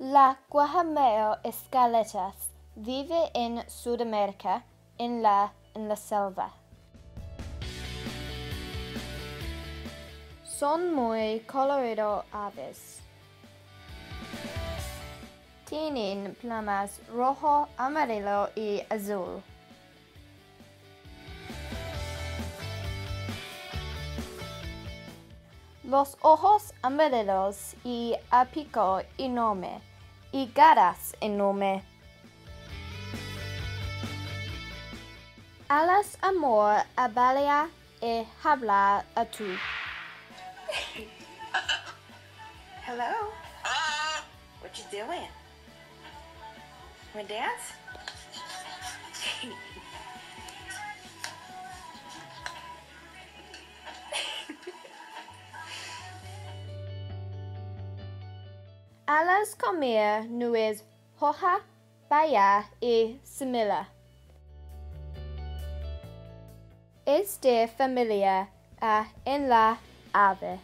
La guajameo escaletas vive en Sudamérica, en la, en la selva. Son muy colorido aves. Tienen plumas rojo, amarillo y azul. Los ojos amarillos y a pico enorme y garras enorme. Alas amor a balea y habla a tú. Hello. What you doing? Want to dance? Alas comer nuez hoja, baya y semilla. Es de familia a en la ave.